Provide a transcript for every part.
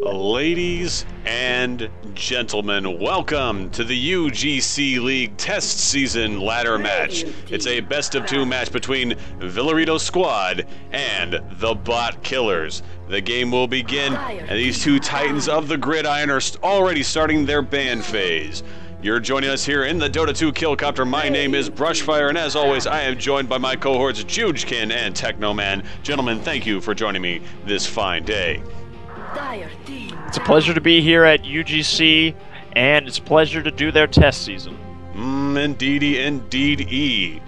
Ladies and gentlemen, welcome to the UGC League Test Season Ladder Match. It's a best of two match between Villerito Squad and the Bot Killers. The game will begin, and these two titans of the gridiron are already starting their ban phase. You're joining us here in the Dota 2 Killcopter. My name is Brushfire, and as always, I am joined by my cohorts Joojkin and Technoman. Gentlemen, thank you for joining me this fine day. It's a pleasure to be here at UGC, and it's a pleasure to do their test season. Mmm, indeedy, indeed.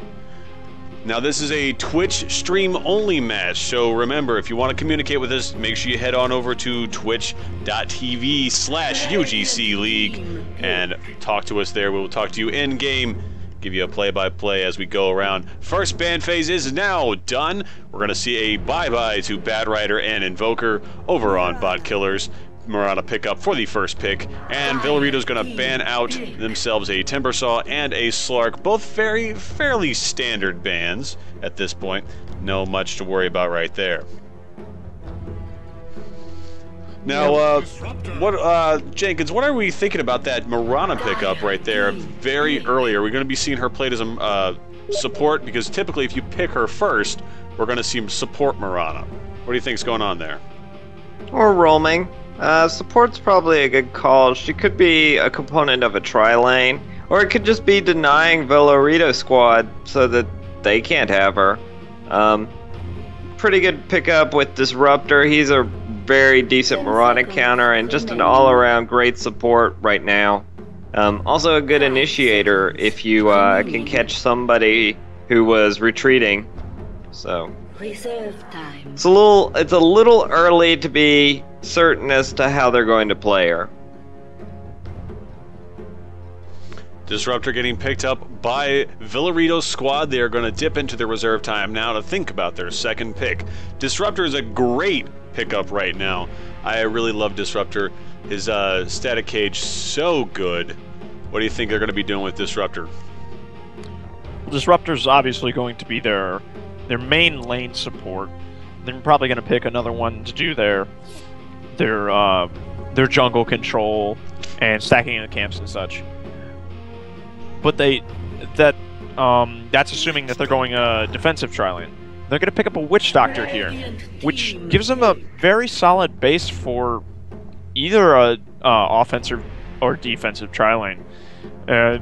Now, this is a Twitch stream only match, so remember, if you want to communicate with us, make sure you head on over to twitch.tv slash UGC League and talk to us there. We will talk to you in game, give you a play by play as we go around. First ban phase is now done. We're going to see a bye bye to Batrider and Invoker over on Bot Killers. Mirana pick up for the first pick, and Villerito's going to ban out themselves a Timbersaw and a Slark, both very fairly standard bans at this point. No much to worry about right there. Now, uh, what, uh, Jenkins, what are we thinking about that Mirana pickup right there very early? Are we going to be seeing her played as a uh, support? Because typically, if you pick her first, we're going to see support Mirana. What do you think's going on there? Or roaming. Uh, support's probably a good call. She could be a component of a tri lane, or it could just be denying Villerito squad so that they can't have her. Um, pretty good pickup with Disruptor. He's a very decent Moronic counter and just an all around great support right now. Um, also, a good initiator if you uh, can catch somebody who was retreating. So. It's a little it's a little early to be certain as to how they're going to play her. Disruptor getting picked up by Villerito's squad. They are going to dip into their reserve time now to think about their second pick. Disruptor is a great pickup right now. I really love Disruptor. His uh, static cage so good. What do you think they're going to be doing with Disruptor? Disruptor's obviously going to be their their main lane support. They're probably going to pick another one to do their their uh, their jungle control and stacking in the camps and such. But they that um, that's assuming that they're going a defensive tri lane. They're going to pick up a witch doctor here, which gives them a very solid base for either a uh, offensive or defensive tri lane. Uh,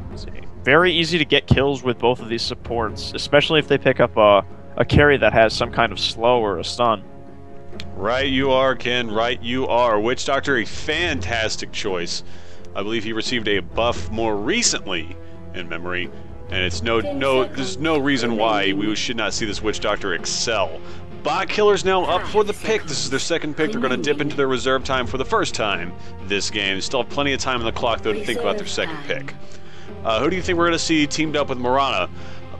very easy to get kills with both of these supports, especially if they pick up a a carry that has some kind of slow or a stun. Right you are, Ken. Right you are. Witch Doctor, a fantastic choice. I believe he received a buff more recently in memory, and it's no no there's no reason why we should not see this Witch Doctor excel. Bot Killer's now up for the pick. This is their second pick. They're going to dip into their reserve time for the first time this game. Still have plenty of time on the clock, though, to think about their second pick. Uh, who do you think we're going to see teamed up with Mirana?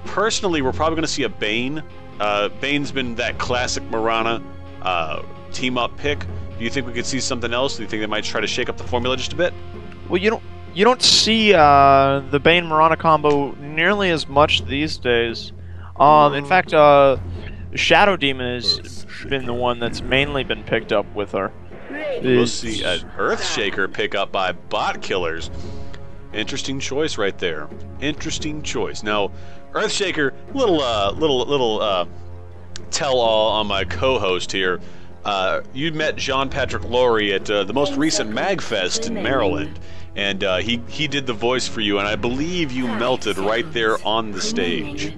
Personally, we're probably going to see a Bane uh, Bane's been that classic Mirana uh, team up pick. Do you think we could see something else? Do you think they might try to shake up the formula just a bit? Well, you don't you don't see uh, the Bane Mirana combo nearly as much these days. Um, in fact, uh, Shadow Demon has been the one that's mainly been picked up with her. We'll see an Earthshaker pick up by Bot Killers. Interesting choice right there. Interesting choice. Now, Earthshaker, little uh, little little uh, tell all on my co-host here. Uh, you met Jean Patrick Laurie at uh, the most recent Magfest in Maryland, and uh, he he did the voice for you, and I believe you melted right there on the stage.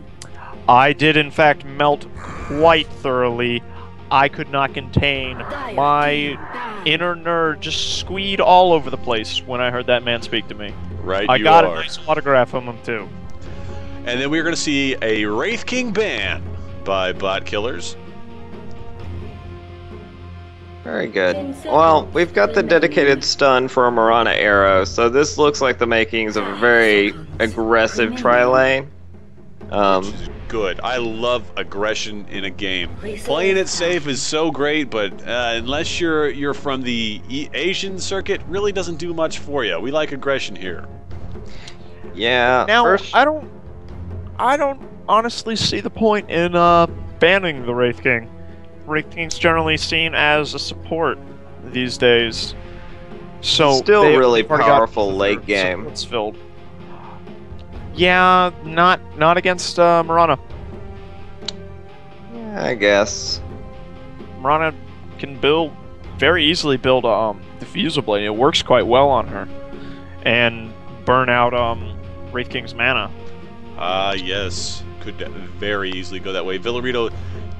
I did, in fact, melt quite thoroughly. I could not contain my inner nerd just squeed all over the place when I heard that man speak to me. Right, I got are. a nice autograph from him too. And then we're going to see a Wraith King ban by Bot Killers. Very good. Well, we've got the dedicated stun for a Mirana arrow, so this looks like the makings of a very aggressive tri lane. Um, good. I love aggression in a game. Playing it safe is so great, but uh, unless you're you're from the Asian circuit, really doesn't do much for you. We like aggression here. Yeah. Now first- I don't, I don't honestly see the point in uh, banning the Wraith King. Wraith King's generally seen as a support. these days. So Still they- really they've already got powerful late game. It's filled. Yeah, not not against uh, Mirana. Yeah, I guess. Mirana can build very easily build a um, diffusal blade. It works quite well on her, and burn out um, Wraith King's mana. Ah, yes. Could very easily go that way. Villerito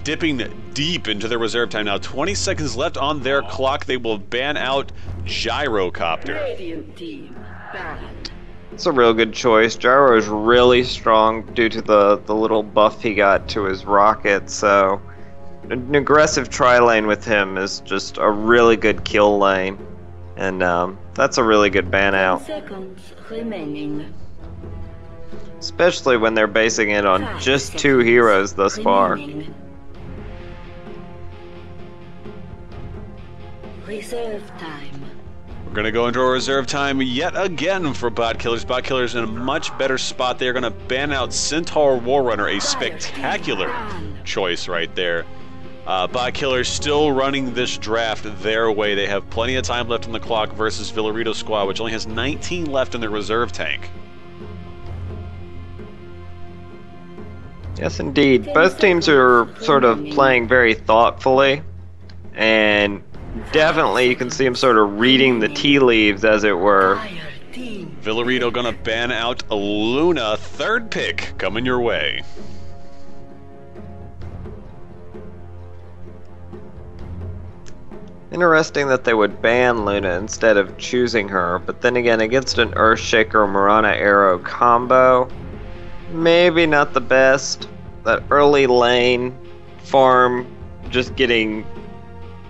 dipping deep into their reserve time now. 20 seconds left on their clock. They will ban out Gyrocopter. Radiant team banned. It's a real good choice. Gyro is really strong due to the, the little buff he got to his rocket, so an aggressive tri lane with him is just a really good kill lane. And um, that's a really good ban out, especially when they're basing it on just two heroes thus far. Reserve time. We're going to go into our reserve time yet again for Bot Killers. Bot Killers in a much better spot. They're going to ban out Centaur Warrunner, a spectacular choice right there. Uh, Bot Killers still running this draft their way. They have plenty of time left on the clock versus Villerito squad, which only has 19 left in their reserve tank. Yes, indeed. Both teams are sort of playing very thoughtfully, and definitely you can see him sort of reading the tea leaves, as it were. Villerito going to ban out Luna, third pick coming your way. Interesting that they would ban Luna instead of choosing her, but then again, against an Earthshaker Mirana Arrow combo, maybe not the best. That early lane farm just getting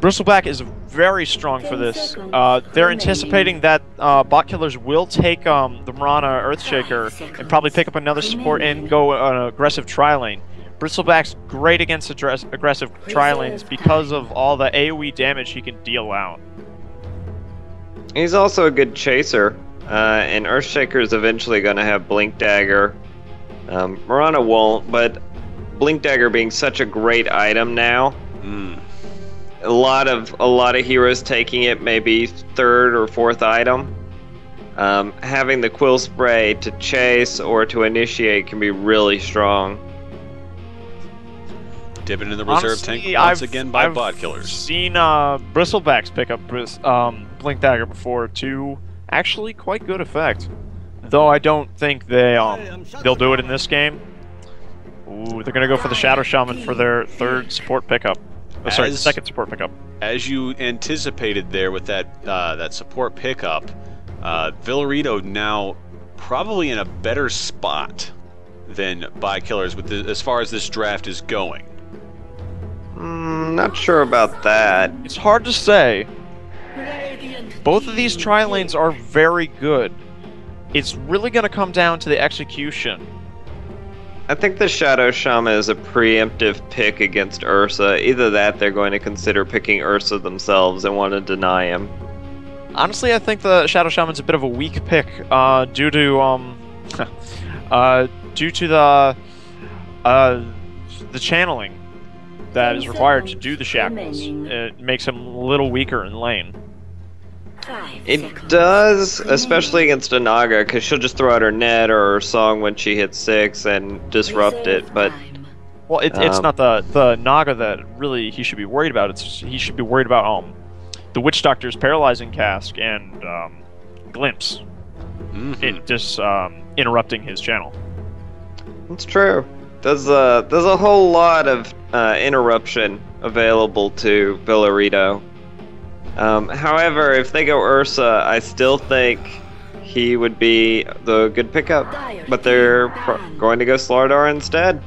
Bristleback is very strong for this. Uh, they're anticipating that uh, bot killers will take um, the Mirana Earthshaker and probably pick up another support and go an aggressive tri lane. Bristleback's great against address- aggressive tri lanes because of all the AoE damage he can deal out. He's also a good chaser, uh, and Earthshaker is eventually going to have Blink Dagger. Um, Mirana won't, but Blink Dagger being such a great item now, Mm. A lot of a lot of heroes taking it, maybe third or fourth item. Um, having the Quill Spray to chase or to initiate can be really strong. Dipping in the reserve Honestly, tank once I've- again by I've Bot Killers. seen uh, Bristlebacks pick up Bris- um, Blink Dagger before to actually quite good effect. Though I don't think they um, they'll do it in this game. Ooh, they're gonna go for the Shadow Shaman for their third support pickup. Oh, sorry, As- second support pickup. As you anticipated there with that uh, that support pickup, uh, Villerito now probably in a better spot than Bot Killers with the, as far as this draft is going. Mm, not sure about that. It's hard to say. Both of these team tri lanes are very good. It's really gonna come down to the execution. I think the Shadow Shaman is a preemptive pick against Ursa. Either that, they're going to consider picking Ursa themselves and want to deny him. Honestly, I think the Shadow Shaman's a bit of a weak pick, uh, due to um, uh, due to the uh, the channeling that is required to do the shackles. It makes him a little weaker in lane. It does, especially against a Naga, because she'll just throw out her net or her song when she hits six and disrupt it. But. Well, it, it's Um, not the the Naga that really he should be worried about. It's he should be worried about um, the Witch Doctor's paralyzing cask and um, glimpse. Mhm. It just um, interrupting his channel. That's true. There's a there's a whole lot of uh, interruption available to Villerito. Um, however, if they go Ursa, I still think he would be the good pickup. But they're pro- going to go Slardar instead.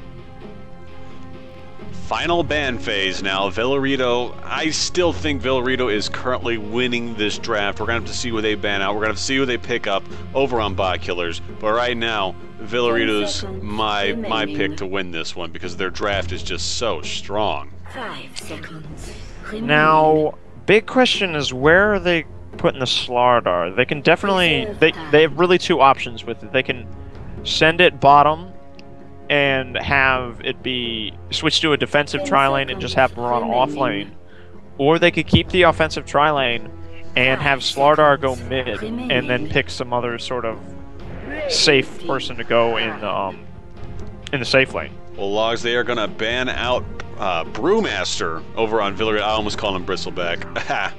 Final ban phase now. Villerito, I still think Villerito is currently winning this draft. We're going to have to see who they ban out. We're going to have to see who they pick up over on Bot Killers. But right now, Villerito's my my pick to win this one because their draft is just so strong. Five seconds. Now, big question is where are they putting the Slardar? They can definitely they they have really two options with it. They can send it bottom and have it be switch to a defensive tri lane and just have him run off lane, or they could keep the offensive tri lane and have Slardar go mid and then pick some other sort of safe person to go in the um in the safe lane. Well, Logs, they are going to ban out uh, Brewmaster over on Villerito. I almost called him Bristleback.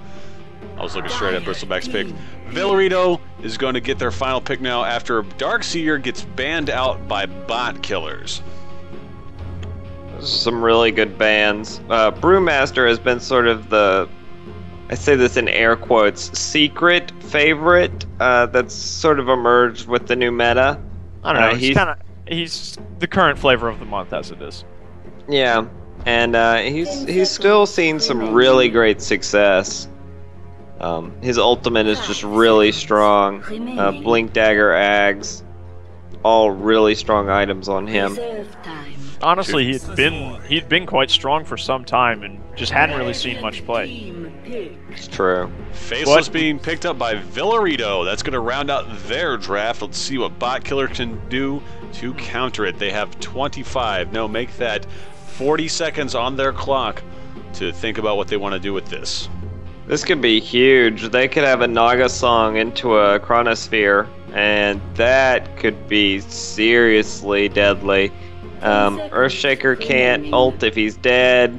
I was looking straight at Bristleback's pick. Villerito is going to get their final pick now after Darkseer gets banned out by bot killers. Some really good bands. Uh, Brewmaster has been sort of the, I say this in air quotes, secret favorite uh, that's sort of emerged with the new meta. I don't know. Uh, he's he's- kind of he's the current flavor of the month as it is. Yeah, and uh, he's he's still seen some really great success. Um, his ultimate is just really strong. Uh, Blink Dagger Ags, all really strong items on him. Honestly, he'd been he'd been quite strong for some time and just hadn't really seen much play. It's true. Faceless What? being picked up by Villerito. That's going to round out their draft. Let's see what Bot Killer can do to counter it. They have 25. No, make that 40 seconds on their clock to think about what they want to do with this. This could be huge. They could have a Naga song into a Chronosphere, and that could be seriously deadly. Um, Earthshaker can't ult if he's dead.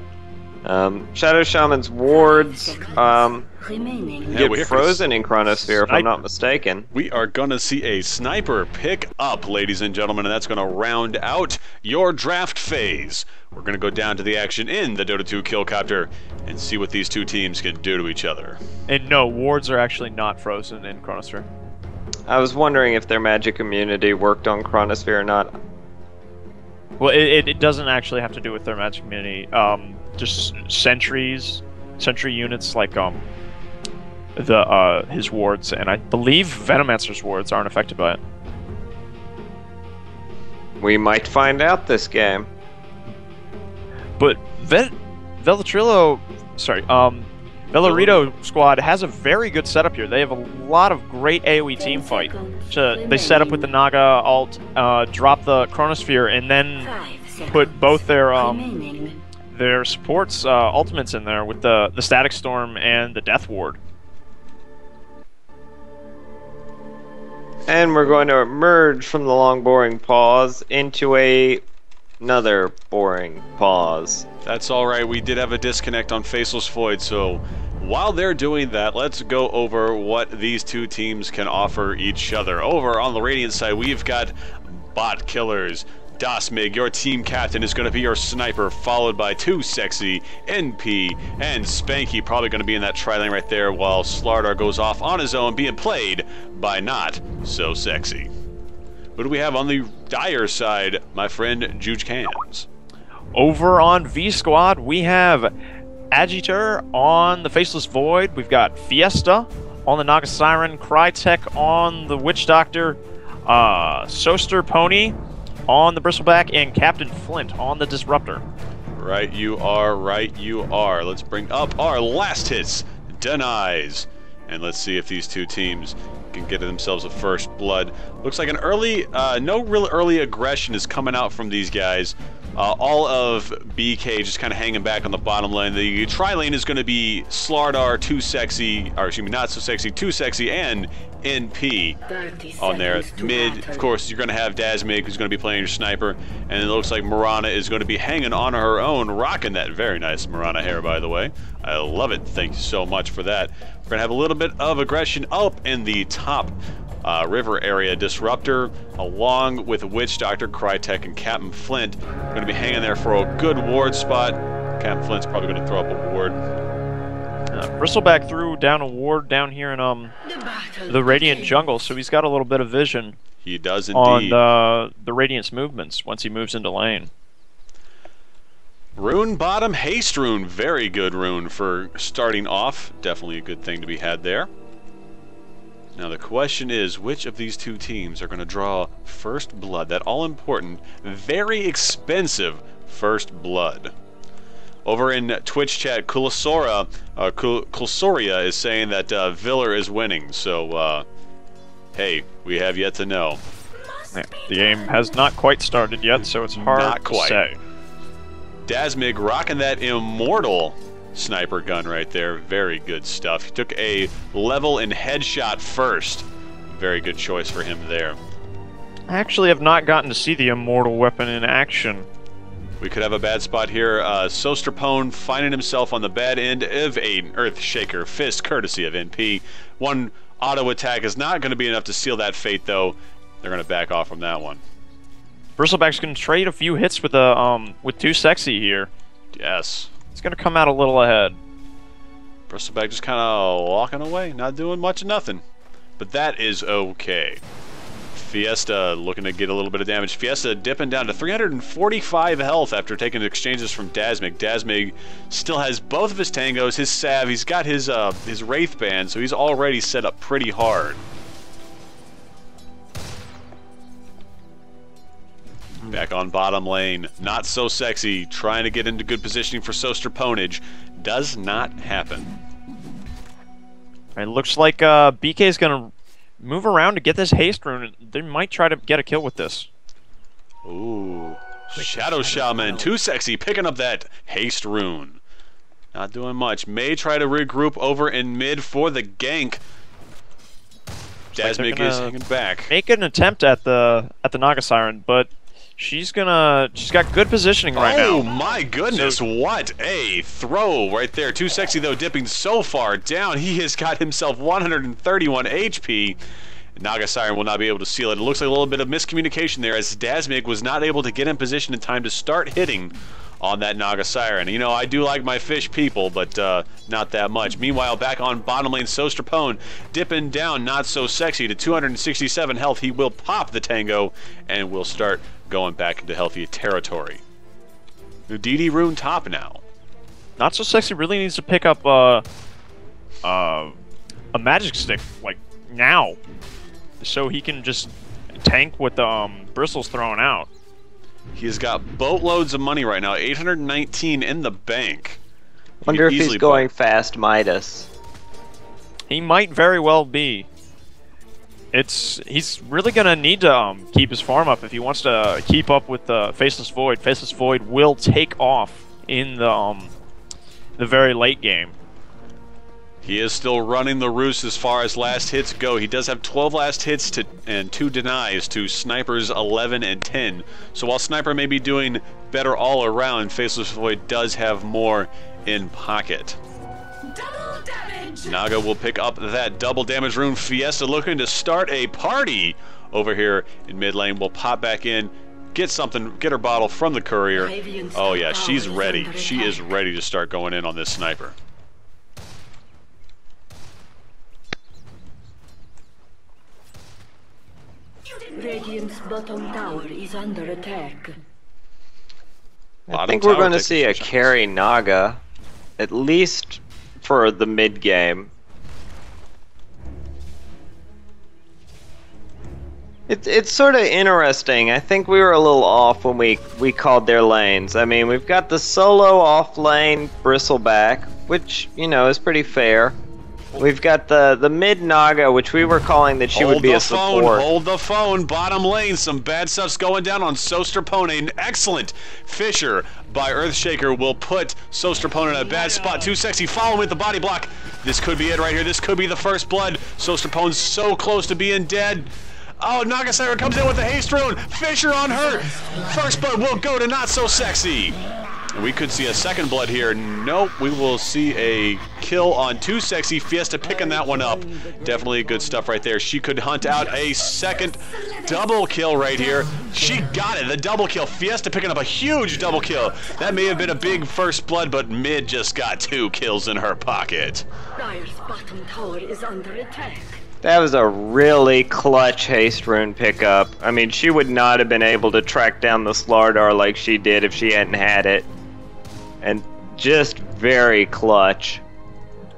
Um, Shadow Shaman's wards um, Remaining. Yeah, we're get frozen in Chronosphere, if I'm not mistaken. We are going to see a sniper pick up, ladies and gentlemen, and that's going to round out your draft phase. We're going to go down to the action in the Dota 2 Killcopter and see what these two teams can do to each other. And no, wards are actually not frozen in Chronosphere. I was wondering if their magic immunity worked on Chronosphere or not. Well, it, it, it doesn't actually have to do with their magic immunity. Um, just sentries, sentry units like um, the uh his wards, and I believe Venomancer's wards aren't affected by it. We might find out this game. But Vel- Velatrillo, sorry, um, Velarito squad has a very good setup here. They have a lot of great AoE team fight. So they set up with the Naga alt, uh, drop the Chronosphere, and then put both their um, their supports uh, ultimates in there with the the Static Storm and the Death Ward. And we're going to emerge from the long boring pause into a another boring pause. That's all right. We did have a disconnect on Faceless Void, so while they're doing that, let's go over what these two teams can offer each other. Over on the Radiant side, we've got Bot Killers. Dasmig, your team captain, is going to be your sniper, followed by Too Sexy, NP, and Spanky, probably going to be in that tri lane right there, while Slardar goes off on his own, being played by Not So Sexy. What do we have on the dire side, my friend Juge Cans? Over on V Squad, we have Agiter on the Faceless Void. We've got Fiesta on the Naga Siren, Crytek on the Witch Doctor, uh, Soster Pony on the Bristleback, and Captain Flint on the Disruptor. Right, you are. Right, you are. Let's bring up our last hits, Denies. And let's see if these two teams can get themselves a first blood. Looks like an early, uh, no real early aggression is coming out from these guys. Uh, all of BK just kind of hanging back on the bottom lane. The tri lane is going to be Slardar, Too Sexy, or excuse me, Not So Sexy, Too Sexy, and NP on there. Mid, battle. of course, you're going to have Dasmig, who's going to be playing your sniper, and it looks like Mirana is going to be hanging on her own, rocking that very nice Mirana hair, by the way. I love it. Thank you so much for that. We're going to have a little bit of aggression up in the top uh, river area. Disruptor, along with Witch Doctor, Crytek, and Captain Flint, going to be hanging there for a good ward spot. Captain Flint's probably going to throw up a ward. Uh, Bristleback threw down a ward down here in um The the Radiant. Jungle, so he's got a little bit of vision He does indeed. on indeed. the the Radiant's movements once he moves into lane. Rune bottom, haste rune, very good rune for starting off. Definitely a good thing to be had there. Now the question is, which of these two teams are going to draw first blood? That all-important, very expensive first blood. Over in Twitch chat, Kulasora, uh, Kul- Kulsoria is saying that uh, Viller is winning. So, uh, hey, we have yet to know. The game has not quite started yet, so it's hard Not to say. Dasmig rocking that immortal sniper gun right there. Very good stuff. He took a level and headshot first. Very good choice for him there. I actually have not gotten to see the immortal weapon in action. We could have a bad spot here. Uh, Sosterpone finding himself on the bad end of an Earthshaker fist, courtesy of NP. One auto attack is not going to be enough to seal that fate, though. They're going to back off from that one. Bristleback's gonna trade a few hits with the um with too sexy here. Yes. It's gonna come out a little ahead. Bristleback just kind of walking away, not doing much of nothing. But that is okay. Fiesta looking to get a little bit of damage. Fiesta dipping down to 345 health after taking exchanges from Dasmig. Dasmig still has both of his tangos, his salve, he's got his uh, his wraith band, so he's already set up pretty hard. Back on bottom lane, not so sexy, trying to get into good positioning for Soster Ponage. Does not happen. It looks like uh, BK is gonna move around to get this haste rune. They might try to get a kill with this. Ooh. Shadow Shaman, too sexy, picking up that haste rune. Not doing much. May try to regroup over in mid for the gank. like is gonna- hanging back. Make an attempt at the at the Naga Siren, but she's gonna she's got good positioning right oh now. Oh my goodness, what a throw right there. Too sexy though, dipping so far down. He has got himself 131 HP. Naga Siren will not be able to seal it. It looks like a little bit of miscommunication there as Dasmig was not able to get in position in time to start hitting on that Naga Siren. You know, I do like my fish people, but uh, not that much. Meanwhile, back on bottom lane, Sostrapone dipping down, not so sexy, to 267 health. He will pop the Tango and will start going back into healthy territory. Udidi Rune top now. Not so sexy really needs to pick up uh uh a magic stick like now, so he can just tank with the um, bristles thrown out. He has got boatloads of money right now, 819 in the bank. He Wonder if he's going buy- fast Midas. He might very well be. It's he's really gonna need to um, keep his farm up if he wants to keep up with the Faceless Void. Faceless Void will take off in the um, the very late game. He is still running the roost as far as last hits go. He does have 12 last hits to and two denies to Sniper's 11 and 10. So while Sniper may be doing better all around, Faceless Void does have more in pocket. Double damage! Naga will pick up that double damage rune. Fiesta looking to start a party over here in mid lane. We'll pop back in, get something, get her bottle from the courier. Oh yeah, she's ready. She is ready to start going in on this sniper. Radiant's bottom tower is under attack. I think we're going to see a carry Naga, at least for the mid game. It's it's sort of interesting. I think we were a little off when we we called their lanes. I mean, we've got the solo off lane Bristleback, which you know is pretty fair. We've got the the mid Naga, which we were calling that she hold would be a support. hold the phone. Hold the phone. Bottom lane, some bad stuff's going down on Soster Pone. An excellent Fissure by Earthshaker will put Soster Pone in a bad spot. Too sexy. Follow with the body block. This could be it right here. This could be the first blood. Soster Pone's so close to being dead. Oh, Naga Siren comes in with the haste rune. Fissure on her. First blood will go to not so sexy. And we could see a second blood here. Nope, we will see a kill on Too Sexy. Fiesta picking that one up. Definitely good stuff right there. She could hunt out a second double kill right here. She got it, the double kill. Fiesta picking up a huge double kill. That may have been a big first blood, but Mid just got two kills in her pocket. Dire's bottom tower is under attack. That was a really clutch haste rune pickup. I mean, she would not have been able to track down the Slardar like she did if she hadn't had it. And just very clutch.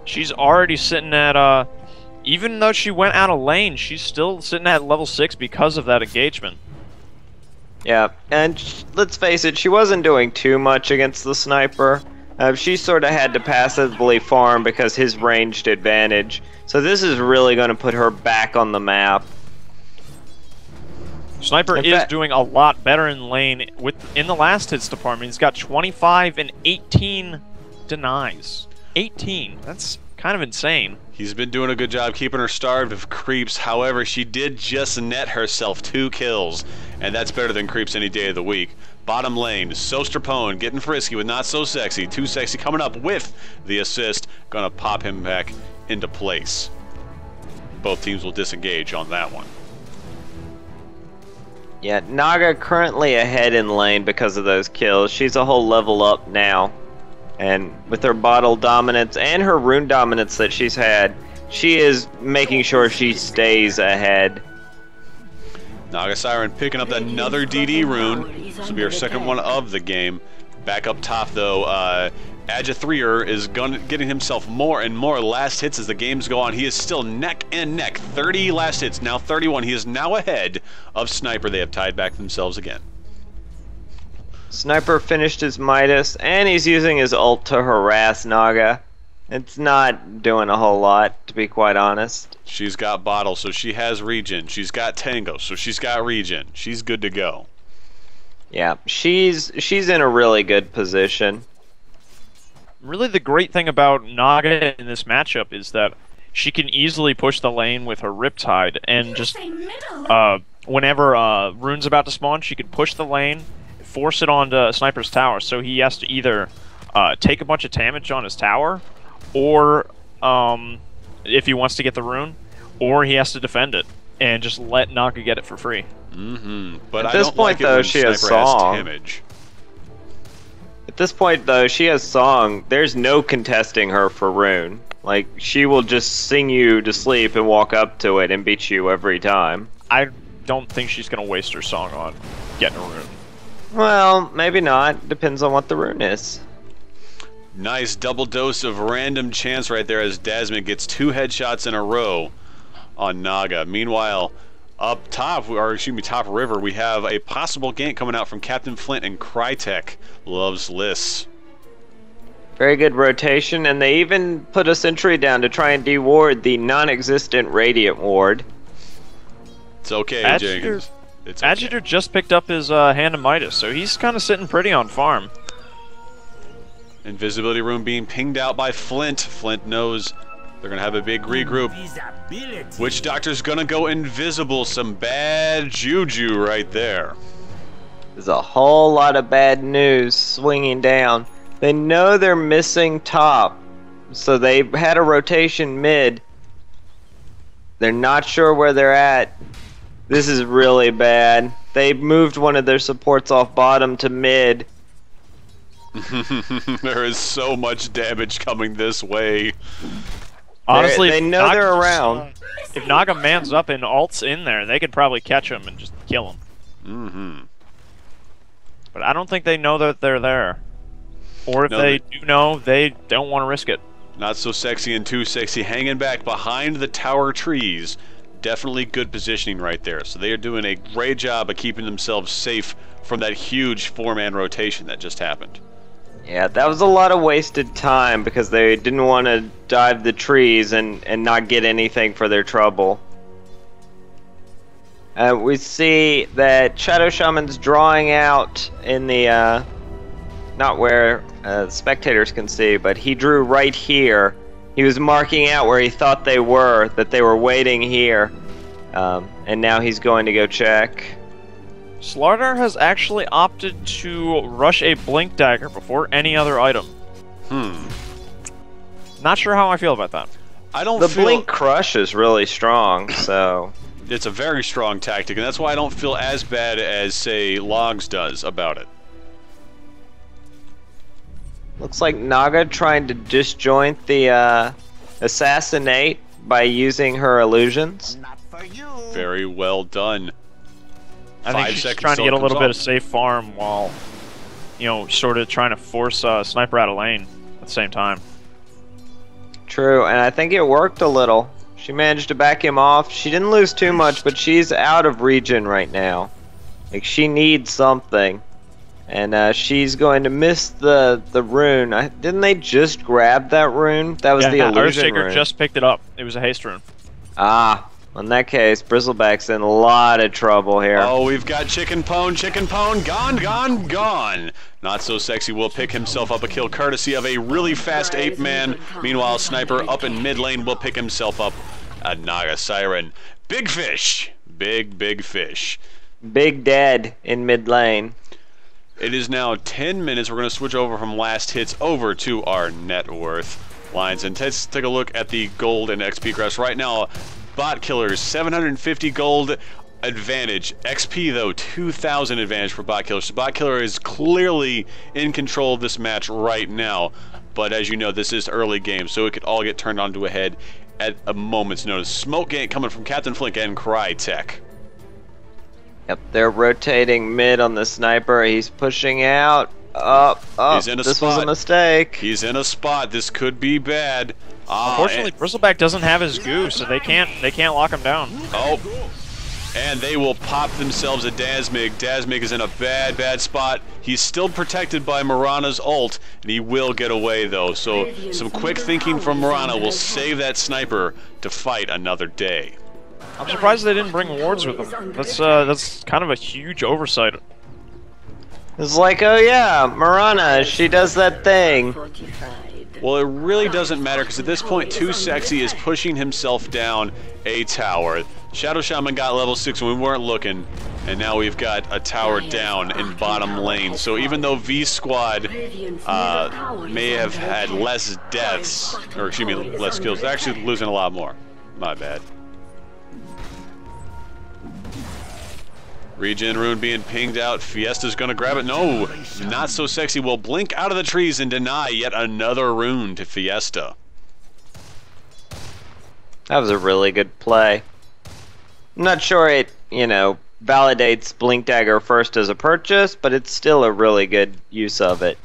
She's already sitting at uh even though she went out of lane, she's still sitting at level 6 because of that engagement. Yeah, and sh- let's face it, she wasn't doing too much against the sniper. Uh, she sort of had to passively farm because his ranged advantage. So this is really going to put her back on the map. Sniper In is fact- doing a lot better in lane with in the last hits department. He's got 25 and 18 denies. 18. That's kind of insane. He's been doing a good job keeping her starved of creeps. However, she did just net herself two kills, and that's better than creeps any day of the week. Bottom lane, Sostrapone getting frisky with not so sexy. Too sexy coming up with the assist. Gonna pop him back into place. Both teams will disengage on that one. Yeah, Naga currently ahead in lane because of those kills. She's a whole level up now. And with her bottle dominance and her rune dominance that she's had, she is making sure she stays ahead. Naga Siren picking up another DD rune. This will be our second one of the game. Back up top though, uh, Ajathrier is getting himself more and more last hits as the games go on. He is still neck and neck. 30 last hits, now 31. He is now ahead of Sniper. They have tied back themselves again. Sniper finished his Midas, and he's using his ult to harass Naga. It's not doing a whole lot, to be quite honest. She's got Bottle, so she has regen. She's got Tango, so she's got regen. She's good to go. Yeah, she's she's in a really good position. Really, the great thing about Naga in this matchup is that she can easily push the lane with her Riptide, and just uh, whenever uh, Rune's about to spawn, she can push the lane, force it onto Sniper's tower, so he has to either uh, take a bunch of damage on his tower, or um, if he wants to get the Rune, or he has to defend it and just let Naga get it for free. Mm-hmm. But At I this don't point, like it though, when she has Sniper has Song. damage. At this point, though, she has song. There's no contesting her for rune. Like she will just sing you to sleep and walk up to it and beat you every time. I don't think she's gonna waste her song on getting a Rune. Well, maybe not. Depends on what the rune is. Nice double dose of random chance right there as Dasmig gets two headshots in a row on Naga. Meanwhile, up top, or excuse me, top river, we have a possible gank coming out from Captain Flint and Crytek loves Liss. Very good rotation, and they even put a sentry down to try and deward the non-existent radiant ward. It's okay, Agitator- Jenkins. It's okay. Agitator just picked up his uh, hand of Midas, so he's kind of sitting pretty on farm. Invisibility rune being pinged out by Flint. Flint knows they're gonna have a big regroup. Witch Doctor's gonna go invisible. Some bad juju right there. There's a whole lot of bad news swinging down. They know they're missing top, so they had a rotation mid. They're not sure where they're at. This is really bad. They moved one of their supports off bottom to mid. there is so much damage coming this way. Honestly, they if know they're around. If Naga mans up and alts in there, they could probably catch him and just kill him. Mm-hmm. But I don't think they know that they're there. Or if No, they they- do know, they don't want to risk it. Not so sexy and too sexy, hanging back behind the tower trees. Definitely good positioning right there. So they are doing a great job of keeping themselves safe from that huge four-man rotation that just happened. Yeah, that was a lot of wasted time because they didn't want to dive the trees and, and not get anything for their trouble. Uh, we see that Shadow Shaman's drawing out in the, uh, not where uh, spectators can see, but he drew right here. He was marking out where he thought they were, that they were waiting here. Um, and now he's going to go check. Slardar has actually opted to rush a Blink Dagger before any other item. Hmm. Not sure how I feel about that. I don't The feel Blink Crush is really strong, so. it's a very strong tactic, and that's why I don't feel as bad as say Logs does about it. Looks like Naga trying to disjoint the uh, assassinate by using her illusions. Very well done. I Five think she's seconds trying to get a little comes bit off. of safe farm while you know, sort of trying to force uh, Sniper out of lane at the same time. True, and I think it worked a little. She managed to back him off. She didn't lose too much, but she's out of regen right now. Like she needs something, and uh, she's going to miss the the rune. I, didn't they just grab that rune? That was yeah, the illusion Earthshaker rune. just picked it up. It was a haste rune. Ah, in that case, Bristleback's in a lot of trouble here. Oh, we've got Chicken Pone, Chicken Pone, gone, gone, gone. Not so sexy will pick himself up a kill courtesy of a really fast ape man. Meanwhile, Sniper up in mid lane will pick himself up a Naga Siren. Big fish, big, big fish. Big dead in mid lane. It is now 10 minutes. We're going to switch over from last hits over to our net worth lines. And let's take a look at the gold and XP graphs. Right now, Bot Killers, 750 gold advantage. XP, though, 2,000 advantage for Bot Killer. So Bot Killer is clearly in control of this match right now. But as you know, this is early game, so it could all get turned onto a head at a moment's notice. Smoke Gank coming from Captain Flint and Crytek. Yep, they're rotating mid on the sniper. He's pushing out. Up, up. He's in a this was a mistake. He's in a spot. This could be bad. Ah, Unfortunately, and- Bristleback doesn't have his goo, so they can't they can't lock him down. Oh. And they will pop themselves a Dasmig. Dasmig is in a bad, bad spot. He's still protected by Mirana's ult, and he will get away though. So some quick thinking from Mirana will save that sniper to fight another day. I'm surprised they didn't bring wards with them. That's uh that's kind of a huge oversight. It's like, oh yeah, Mirana, she does that thing. Well, it really doesn't matter because at this point, Too Sexy is pushing himself down a tower. Shadow Shaman got level 6 when we weren't looking, and now we've got a tower down in bottom lane. So even though V Squad uh, may have had less deaths, or excuse me, less kills, they're actually losing a lot more. My bad. Regen rune being pinged out. Fiesta's gonna grab it. No, not so sexy. Will blink out of the trees and deny yet another rune to Fiesta. That was a really good play. I'm not sure it, you know, validates Blink Dagger first as a purchase, but it's still a really good use of it.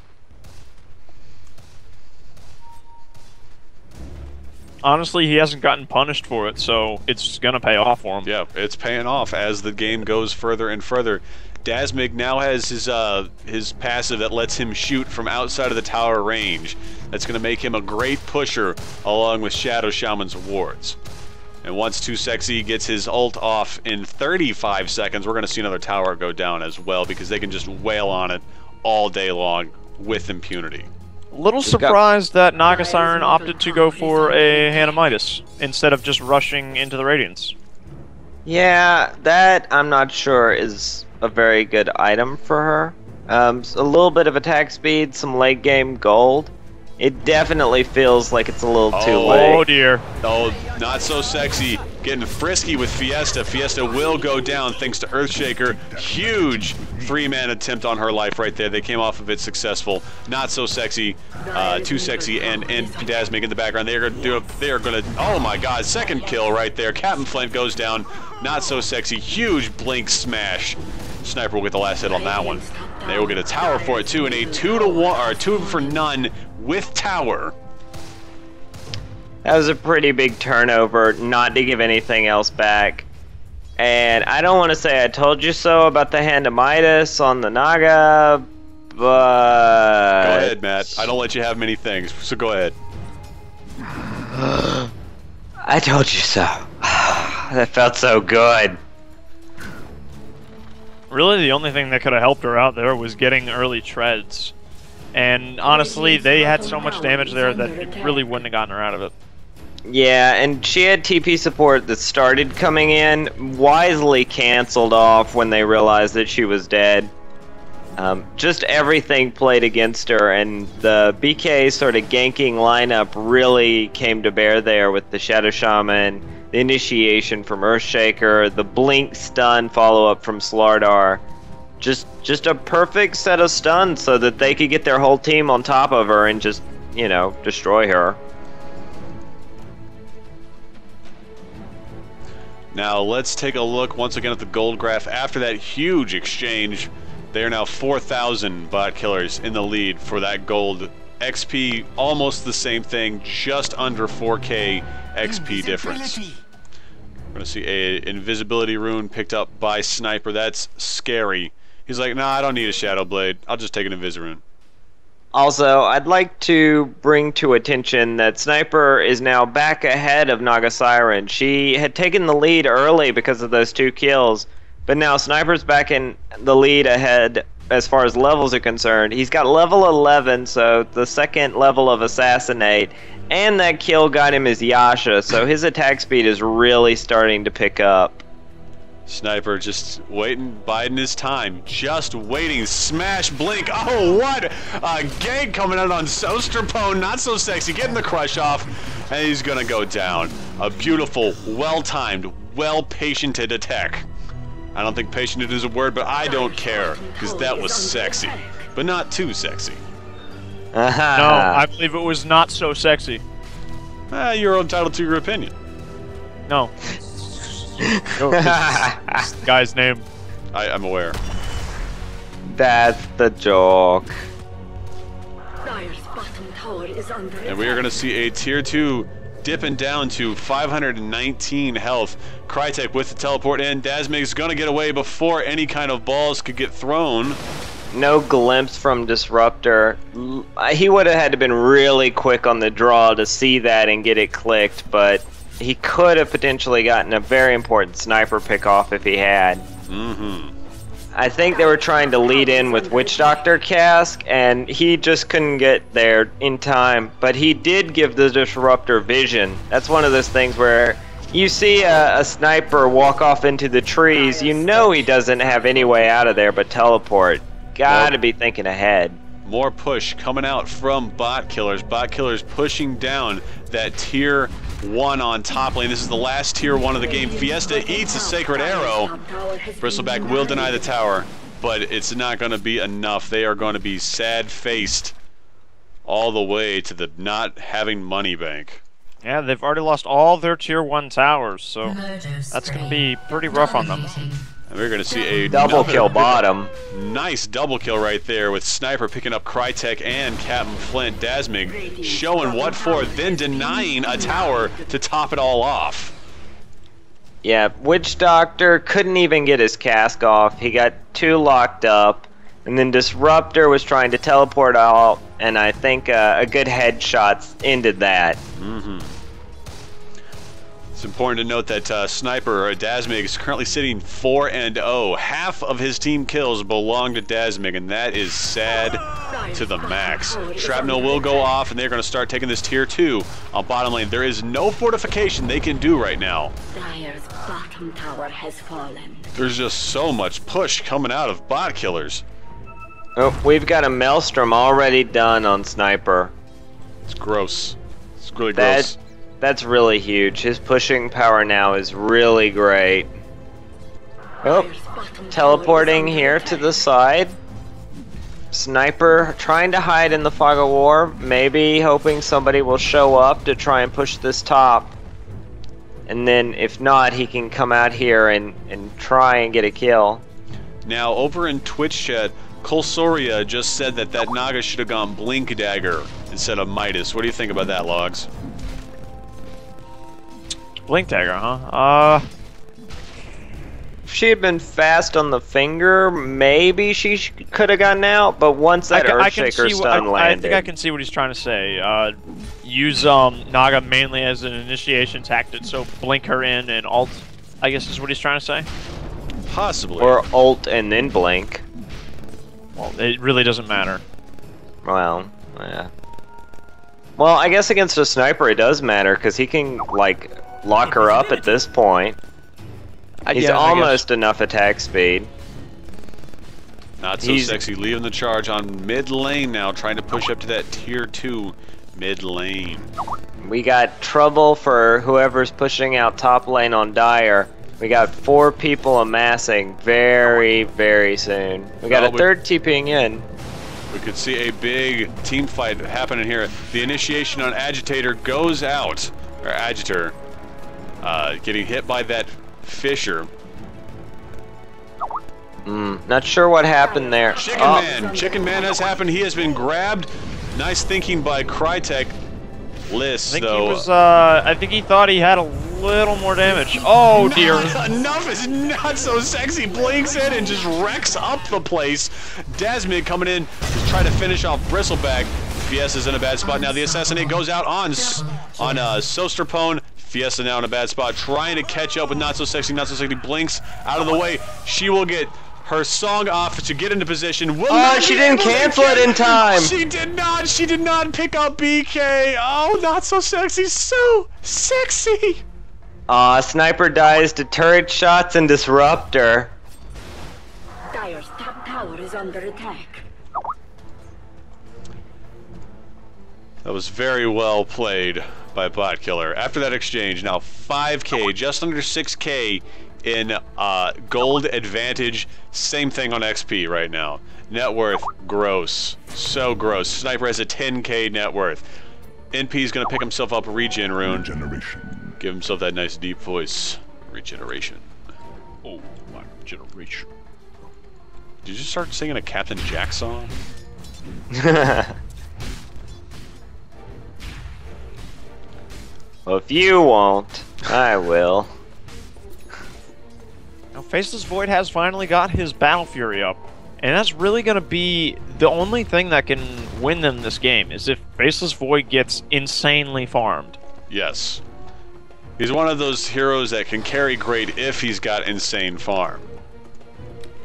Honestly, he hasn't gotten punished for it, so it's gonna pay off for him. Yeah, it's paying off as the game goes further and further. Dasmig now has his uh, his passive that lets him shoot from outside of the tower range. That's going to make him a great pusher along with Shadow Shaman's wards. And once Too Sexy gets his ult off in 35 seconds, we're going to see another tower go down as well because they can just wail on it all day long with impunity. Little got- surprised that Naga Siren opted to go for a Hand of Midas instead of just rushing into the Radiance. Yeah, that I'm not sure is a very good item for her. Um, a little bit of attack speed, some late game gold. It definitely feels like it's a little too Oh, late. Oh dear. Oh, not so sexy. Getting frisky with Fiesta. Fiesta will go down thanks to Earthshaker. Huge three-man attempt on her life right there. They came off of it successful. Not so sexy. Uh, too sexy and and Dasmig in the background. They are gonna do. They are gonna. Oh my God! Second kill right there. Captain Flint goes down. Not so sexy. Huge blink smash. Sniper will get the last hit on that one. They will get a tower for it too, and a two to one or two for none with tower. That was a pretty big turnover, not to give anything else back. And I don't want to say I told you so about the hand of Midas on the Naga, but. Go ahead, Matt. I don't let you have many things, so go ahead. I told you so. that felt so good. Really, the only thing that could have helped her out there was getting early treads. And honestly, they had so much damage there that it really wouldn't have gotten her out of it. Yeah, and she had TP support that started coming in, wisely canceled off when they realized that she was dead. Um, just everything played against her, and the BK sort of ganking lineup really came to bear there with the Shadow Shaman, the initiation from Earthshaker, the blink stun follow up from Slardar. Just, just a perfect set of stuns so that they could get their whole team on top of her and just, you know, destroy her. Now let's take a look once again at the gold graph. After that huge exchange, They are now 4,000 bot killers in the lead for that gold. XP, almost the same thing, just under 4k XP difference. We're gonna see a invisibility rune picked up by Sniper. That's scary. He's like, nah, I don't need a Shadow Blade. I'll just take an Invis rune. Also, I'd like to bring to attention that Sniper is now back ahead of Naga Siren. She had taken the lead early because of those two kills, but now Sniper's back in the lead ahead as far as levels are concerned. He's got level 11, so the second level of Assassinate, and that kill got him his Yasha, so his attack speed is really starting to pick up. Sniper just waiting, biding his time, just waiting. Smash, blink. Oh, what a gank coming out on Sosterpone. Not so sexy, getting the crush off, and he's gonna go down. A beautiful, well-timed, well-patiented attack. I don't think patiented is a word, but I don't care, because that was sexy. But not too sexy. No, I believe it was not so sexy. Eh, you're entitled to your opinion. No. No, 'cause this guy's name. I, I'm aware. That's the joke. Dire's bottom tower is under And we are going to see a tier 2 dipping down to 519 health. Crytek with the teleport in. Dasmig's going to get away before any kind of balls could get thrown. No glimpse from Disruptor. He would have had to been really quick on the draw to see that and get it clicked, but he could have potentially gotten a very important sniper pick off if he had. Mm-hmm. I think they were trying to lead in with Witch Doctor Cask, and he just couldn't get there in time. But he did give the Disruptor vision. That's one of those things where you see a, a sniper walk off into the trees, you know he doesn't have any way out of there but teleport. Gotta be thinking ahead. More push coming out from bot killers. Bot killers pushing down that tier 1 on top lane. This is the last tier 1 of the game. Fiesta eats a Sacred Arrow. Bristleback will deny the tower, but it's not going to be enough. They are going to be sad-faced all the way to the not having money bank. Yeah, they've already lost all their tier one towers, so that's gonna be pretty rough on them. And we're going to see a Double kill bottom. Nice double kill right there with Sniper picking up Crytek and Captain Flint. Dasmig showing what for, then denying a tower to top it all off. Yeah, Witch Doctor couldn't even get his cask off. He got too locked up. And then Disruptor was trying to teleport out, and I think uh, a good headshot ended that. Mm-hmm. It's important to note that uh, Sniper, or Dasmig, is currently sitting 4 and 0. Half of his team kills belong to Dasmig, and that is sad to the max. Shrapnel will go off, and they're going to start taking this tier 2 on bottom lane. There is no fortification they can do right now. Dire's bottom tower has fallen. There's just so much push coming out of bot killers. Oh, we've got a Maelstrom already done on Sniper. It's gross. It's really That, gross. That's really huge. His pushing power now is really great. Oh, teleporting here to the side. Sniper trying to hide in the fog of war, maybe hoping somebody will show up to try and push this top. And then if not, he can come out here and, and try and get a kill. Now, over in Twitch chat, Colsoria just said that that Naga should have gone Blink Dagger instead of Midas. What do you think about that, Logs? Blink dagger, huh? Uh, If she had been fast on the finger, maybe she sh- could have gotten out, but once I that I can Earthshaker see. what- stun I, I think I can see what he's trying to say. Uh, use um Naga mainly as an initiation tactic, so blink her in and alt. I guess is what he's trying to say. Possibly. Or ult and then blink. Well, it really doesn't matter. Well, yeah. Well, I guess against a sniper it does matter because he can like lock her up at this point. He's guess- almost enough attack speed. Not so he's- sexy. Leaving the charge on mid lane now, trying to push up to that tier 2 mid lane. We got trouble for whoever's pushing out top lane on Dire. We got four people amassing very, very soon. We got Oh, a we- third TPing in. We could see a big team fight happening here. The initiation on Agitator goes out. Or Agitator. Uh, getting hit by that Fissure. Mm, not sure what happened there. Chicken Oh, Man. Chicken Man has happened. He has been grabbed. Nice thinking by Crytek. List, I think though. he was. Uh, I think he thought he had a little more damage. Oh dear. Enough is not so sexy. Blinks in and just wrecks up the place. Desmond coming in to try to finish off Bristleback. Fiesta's in a bad spot now. The assassinate goes out on on uh, Sosterpone. Fiesta now in a bad spot, trying to catch up with Not So Sexy. Not So Sexy blinks out of the way. She will get her song off to get into position. Will Oh, not she didn't cancel it in time. She did not. She did not pick up BK. Oh, Not So Sexy. So sexy. Aw, Sniper dies to turret shots and disruptor. Dire's top tower is under attack. That was very well played by Bot Killer. After that exchange, now 5k, just under 6k in uh, gold advantage. Same thing on XP right now. Net worth, gross. So gross. Sniper has a 10k net worth. NP's gonna pick himself up a regen rune. Generation. Give himself that nice deep voice. Regeneration. Oh my generation. Did you start singing a Captain Jack song? well, if you won't, I will. Now, Faceless Void has finally got his Battle Fury up, and that's really going to be the only thing that can win them this game. Is if Faceless Void gets insanely farmed. Yes. He's one of those heroes that can carry great if he's got insane farm.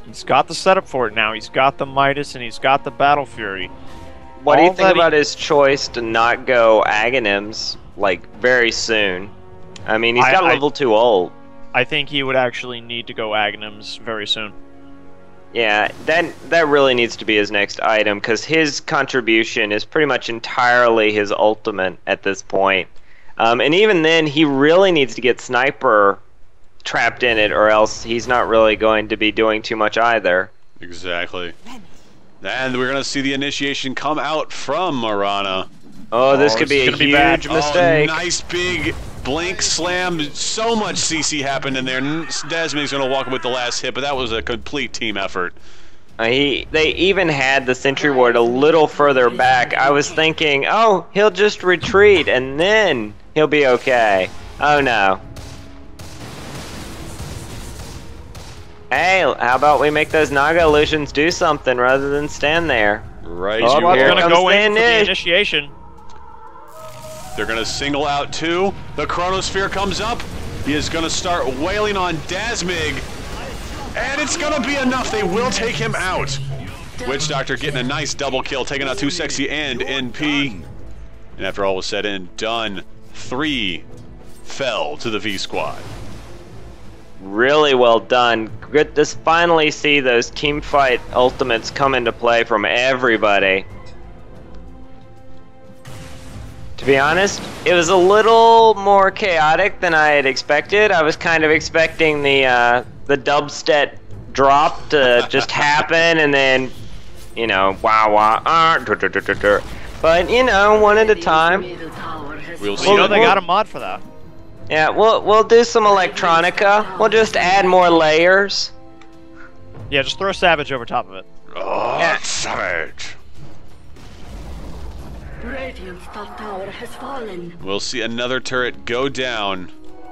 He's got the setup for it now. He's got the Midas and he's got the Battle Fury. What do you think that he- about his choice to not go Aghanims, like, very soon? I mean, he's I- got I- level 2 ult. I think he would actually need to go Aghanims very soon. Yeah, that that really needs to be his next item because his contribution is pretty much entirely his ultimate at this point. Um, and even then, he really needs to get Sniper trapped in it, or else he's not really going to be doing too much either. Exactly. And we're gonna see the initiation come out from Mirana. Oh, this Oh, could be a gonna be huge mistake. Oh, nice big blink slam. So much CC happened in there. Desmond's gonna walk with the last hit, but that was a complete team effort. Uh, he they even had the sentry ward a little further back. I was thinking, oh, he'll just retreat and then he'll be okay. Oh no. Hey, how about we make those Naga illusions do something rather than stand there? Right Oh, you well, They're here gonna go in for the initiation. They're gonna single out two. The Chronosphere comes up. He is gonna start wailing on Dasmig. And it's gonna be enough. They will take him out. Witch Doctor getting a nice double kill, taking out two sexy and NP. And after all was said and done, three fell to the V Squad. Really well done. Good to finally see those team fight ultimates come into play from everybody. To be honest, it was a little more chaotic than I had expected. I was kind of expecting the uh, the dubstep drop to just happen and then, you know, wah wah, ah, dur, dur, dur, dur, dur. but you know, one at a time. Middle tower has We'll Well, see you know they got a mod for that. Yeah, we'll we'll do some electronica. We'll just add more layers. Yeah, just throw Savage over top of it. Oh, Yeah. savage. Radiant's top tower has fallen. We'll see another turret go down.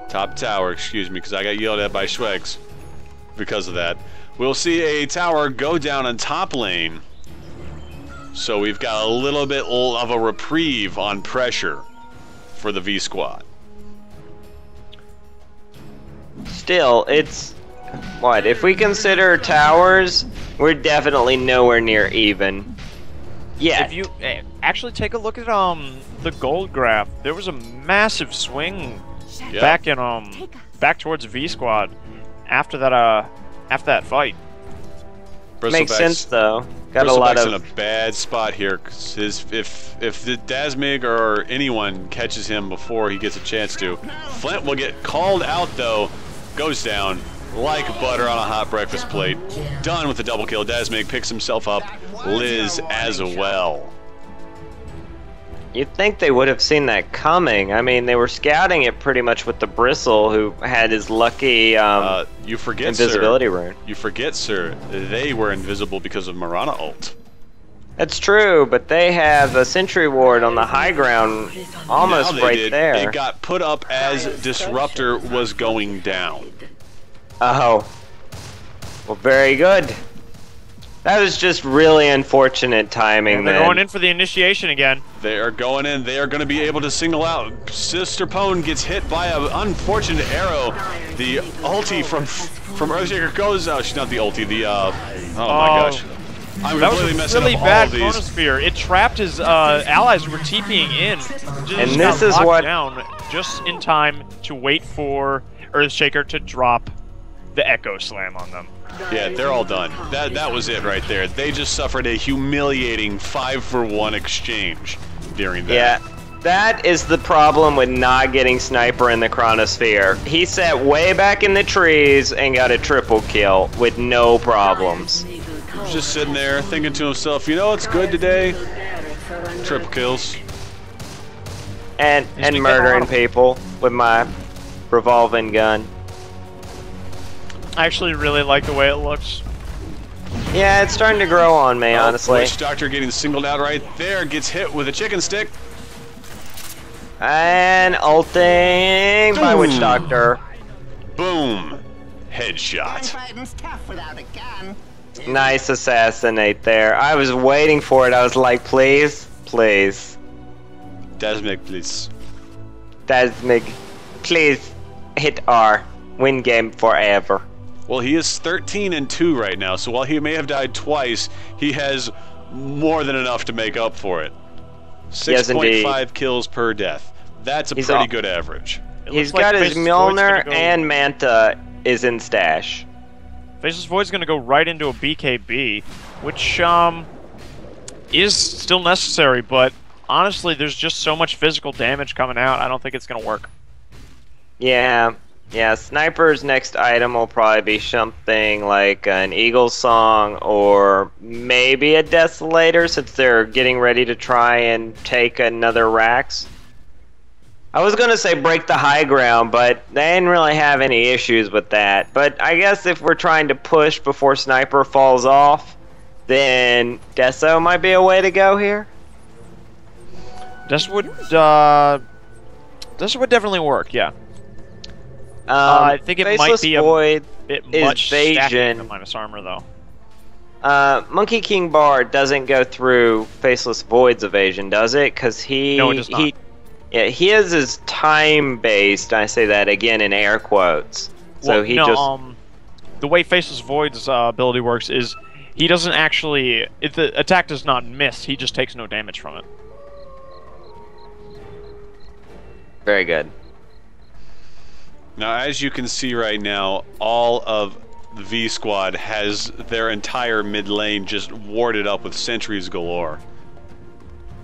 Top tower, excuse me, because I got yelled at by Schwegs because of that. We'll see a tower go down on top lane. So we've got a little bit of a reprieve on pressure for the V squad. Still, it's what if we consider towers, we're definitely nowhere near even. Yeah. If you eh, actually take a look at um the gold graph, there was a massive swing Yeah. back in um back towards V Squad after that uh after that fight. makes sense though. Got a Bristleback's lot in a bad spot here. 'cause his, if if the Dasmig or anyone catches him before he gets a chance to, Flint will get called out though. Goes down like butter on a hot breakfast plate. Done with the double kill. Dasmig picks himself up. Liz as well. You'd think they would have seen that coming. I mean, they were scouting it pretty much with the Bristle, who had his lucky um, Uh, you forget, invisibility sir. rune. You forget, sir. They were invisible because of Mirana ult. That's true, but they have a Sentry Ward on the high ground almost right did. there. It got put up as Disruptor was going down. Oh. Well, very good. That was just really unfortunate timing, And they're then. going in for the initiation again. They are going in. They are going to be able to single out. Sister Pone gets hit by an unfortunate arrow. The ulti from from Earthshaker goes. Oh, she's not the ulti. The uh. Oh, my Oh. gosh. I'm That was a really bad of chronosphere. It trapped his uh, allies who were TPing in. Just And this is what- down just in time to wait for Earthshaker to drop the Echo Slam on them. Yeah, they're all done. That that was it right there. They just suffered a humiliating five for one exchange during that. Yeah, that is the problem with not getting Sniper in the Chronosphere. He sat way back in the trees and got a triple kill with no problems. Just sitting there thinking to himself, you know what's good today? Triple kills. And and been getting a murdering people with my revolving gun. I actually really like the way it looks. Yeah, it's starting to grow on me, Oh, honestly. Witch Doctor getting singled out right there gets hit with a chicken stick. And ulting by Witch Doctor. Boom. Headshot. Fighting's tough without a gun. Nice assassinate there. I was waiting for it. I was like, please, please. Dasmig, please. Dasmig, please hit R. Win game forever. Well, he is 13 and 2 right now, so while he may have died twice, he has more than enough to make up for it. Yes, 6.5 kills per death. That's a He's pretty all- good average. It He's looks like got his Faceless Void's Mjolnir go- and Manta is in stash. Faceless Void's going to go right into a BKB, which um is still necessary, but honestly, there's just so much physical damage coming out. I don't think it's going to work. Yeah, yeah. Sniper's next item will probably be something like an Eagle Song or maybe a Desolator since they're getting ready to try and take another Rax. I was gonna say break the high ground, but they didn't really have any issues with that. But I guess if we're trying to push before Sniper falls off, then Deso might be a way to go here. This would uh this would definitely work, yeah. Um, I think it might be a- Void. Bit Is much stacking the minus armor though. Uh, Monkey King Bar doesn't go through Faceless Void's evasion, does it? Because he No, it does he yeah his is time based. I say that again in air quotes. So well, he no, just um, the way Faceless Void's uh, ability works is he doesn't actually if the attack does not miss, he just takes no damage from it. very good. Now, as you can see right now, all of the V Squad has their entire mid lane just warded up with sentries galore.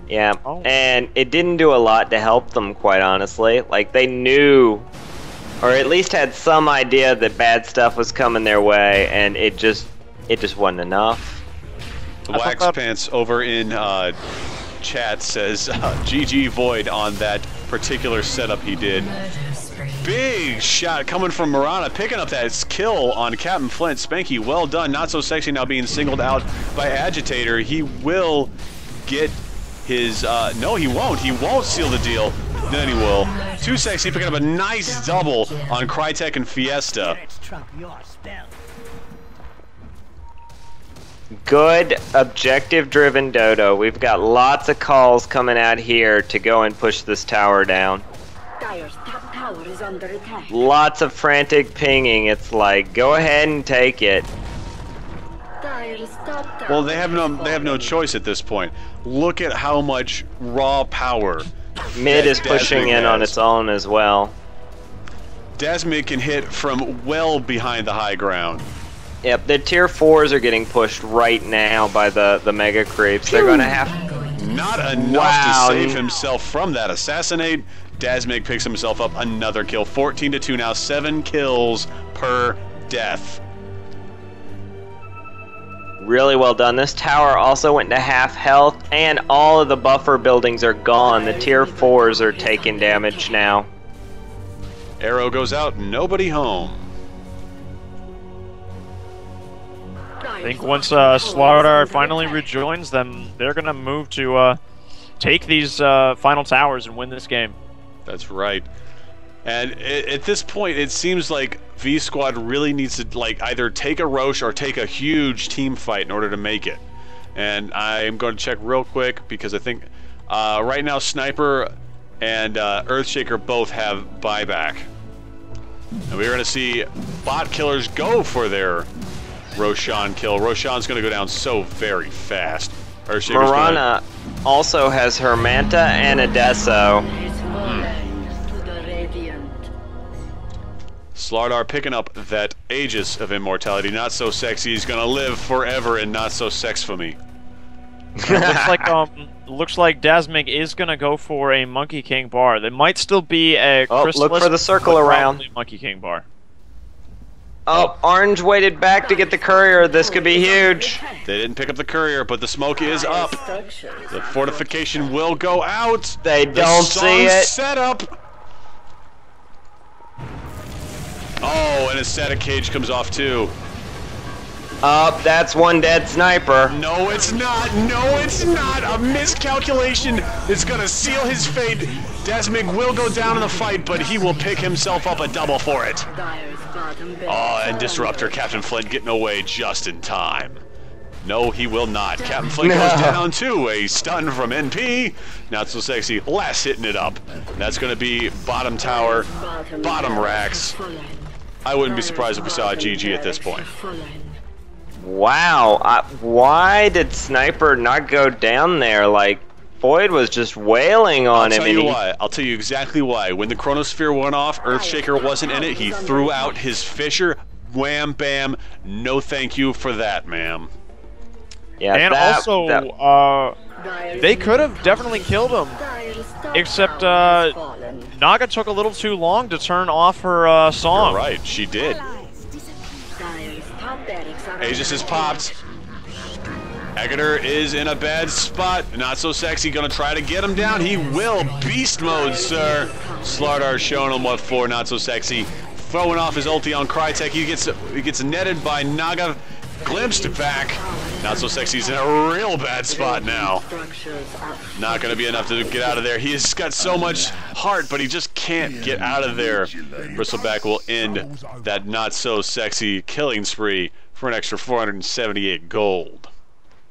Yeah, Oh. and it didn't do a lot to help them, quite honestly. Like they knew, or at least had some idea that bad stuff was coming their way, and it just it just wasn't enough. The I Wax Pants over in uh, chat says uh, GG Void on that particular setup he did. Big shot coming from Mirana, picking up that kill on Captain Flint. Spanky, well done. Not so sexy now being singled out by Agitator. He will get his. Uh, no, he won't. He won't seal the deal. Then he will. Too sexy picking up a nice double on Crytek and Fiesta. Good objective-driven Dodo. We've got lots of calls coming out here to go and push this tower down. Dire's top tower is under attack. Lots of frantic pinging. It's like, go ahead and take it. Dire's top tower. Well, they have no they have no choice at this point. Look at how much raw power Mid is pushing Dasmig in on its own as well. Dasmig can hit from well behind the high ground. Yep, the tier fours are getting pushed right now by the the mega creeps. They're gonna have. Not enough Wow. to save himself from that assassinate. Dasmig picks himself up another kill. 14 to 2 now, 7 kills per death. Really well done. This tower also went to half health, and all of the buffer buildings are gone. The tier 4s are taking damage now. Arrow goes out, nobody home. I think once uh, Slardar finally rejoins them, they're gonna move to uh, take these uh, final towers and win this game. That's right. And at this point, it seems like V Squad really needs to like either take a Rosh or take a huge team fight in order to make it. And I am going to check real quick because I think uh, right now Sniper and uh, Earthshaker both have buyback. And we're going to see bot killers go for their Roshan kill. Roshan's going to go down so very fast. Earthshaker's gonna- Mirana also has her Manta and a Deso. His fallen to the Radiant. Slardar picking up that Aegis of Immortality. Not so sexy. He's gonna live forever and not so sex for me. looks like um, looks like Dasmig is gonna go for a Monkey King bar. There might still be a Oh, look for the circle around. Monkey King bar. Oh, Orange waited back to get the courier. This could be huge. They didn't pick up the courier, but the smoke is up. The fortification will go out. They The don't see it. Set up. Oh, and a static cage comes off too. Up, that's one dead sniper. No, it's not. No, it's not. A miscalculation is gonna seal his fate. Dasmig will go down in the fight, but he will pick himself up a double for it. Dire's bottom barracks Oh, and Disruptor, Captain Flint getting away just in time. No, he will not. Captain Flint goes down too. A stun from NP. Not so sexy. Last hitting it up. That's going to be bottom tower, bottom bottom racks. I wouldn't be surprised if we saw a GG at this point. Wow. I, why did Sniper not go down there? Like, Void was just wailing on I'll him. tell you why. I'll tell you exactly why. When the Chronosphere went off, Earthshaker wasn't in it. He threw out his Fissure. Wham, bam. No thank you for that, ma'am. Yeah, and that- also, that- uh, they could have definitely killed him. Except, uh. Naga took a little too long to turn off her uh, song. You're right. She did. Dire's top Aegis is popped. Agater is in a bad spot. Not so sexy. Gonna try to get him down. He will. Beast mode, sir. Slardar showing him what for. Not so sexy. Throwing off his ulti on Crytek. He gets he gets netted by Naga. Glimpsed back. Not so sexy. He's in a real bad spot now. Not gonna be enough to get out of there. He has got so much heart, but he just can't get out of there. Bristleback will end that not so sexy killing spree for an extra 478 gold.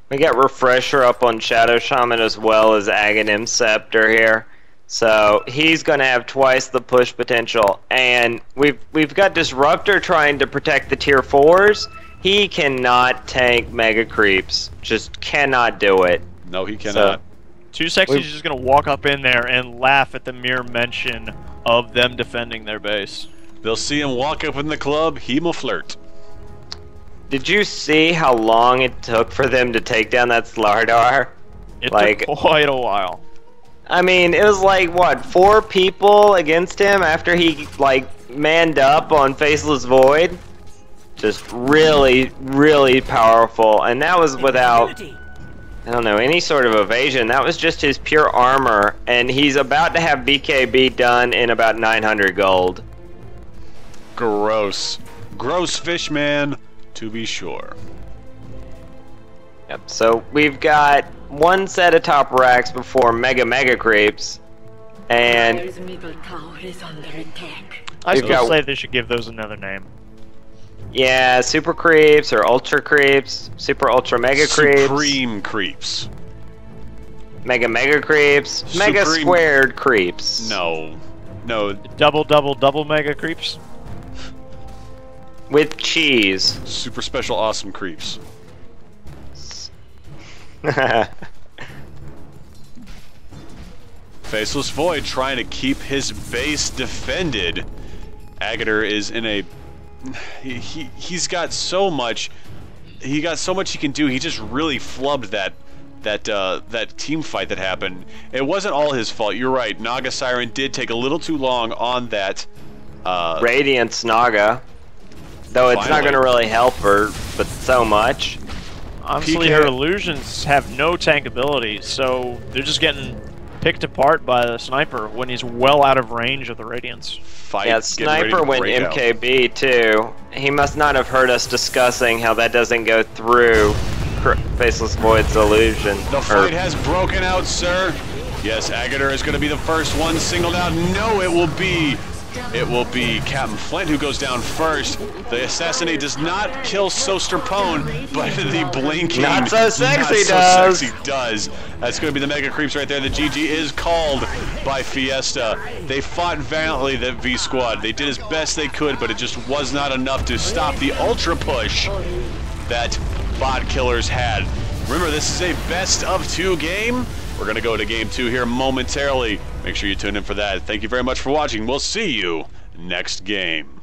We got Refresher up on Shadow Shaman as well as Aghanim Scepter here. So he's gonna have twice the push potential. And we've we've got Disruptor trying to protect the tier fours. He cannot tank Mega Creeps. Just cannot do it. No, he cannot. Too Sexy We've- is just gonna walk up in there and laugh at the mere mention of them defending their base. They'll see him walk up in the club. He will flirt. Did you see how long it took for them to take down that Slardar? It Like- took quite a while. I mean, it was like what four people against him after he like manned up on Faceless Void. Just really, really powerful, and that was without I don't know any sort of evasion. That was just his pure armor, and he's about to have BKB done in about 900 gold. Gross. Gross fish man, to be sure. Yep. So we've got one set of top racks before Mega Mega Creeps, and Dire's middle tower is under attack. I We've still got- say they should give those another name. yeah, Super Creeps or Ultra Creeps, Super Ultra Mega Creeps. Supreme creeps. Mega Mega Creeps. Mega Squared Creeps. No. No, Double, double, double mega creeps. With cheese. super special awesome creeps. Faceless Void trying to keep his base defended. Agater is in a he, he he's got so much he got so much he can do. He just really flubbed that that uh, that team fight that happened. It wasn't all his fault. You're right. Naga Siren did take a little too long on that. Uh, Radiance Naga. Though it's not going to really help her, but so much. Honestly, PK her illusions have no tank ability, so they're just getting picked apart by the sniper when he's well out of range of the radiance. Fight. Yeah, Sniper to went break out. MKB too. He must not have heard us discussing how that doesn't go through Faceless Void's illusion. The Or- fight has broken out, sir. Yes, Agater is going to be the first one singled out. No, it will be. It will be Captain Flint who goes down first. The assassinate does not kill Sosterpone, but the blinking Not so sexy not so does. sexy does. That's going to be the mega creeps right there. The GG is called by Fiesta. They fought valiantly, that V squad. They did as best they could, but it just was not enough to stop the ultra push that bot killers had. Remember, this is a best of two game. We're going to go to game two here momentarily. Make sure you tune in for that. Thank you very much for watching. We'll see you next game.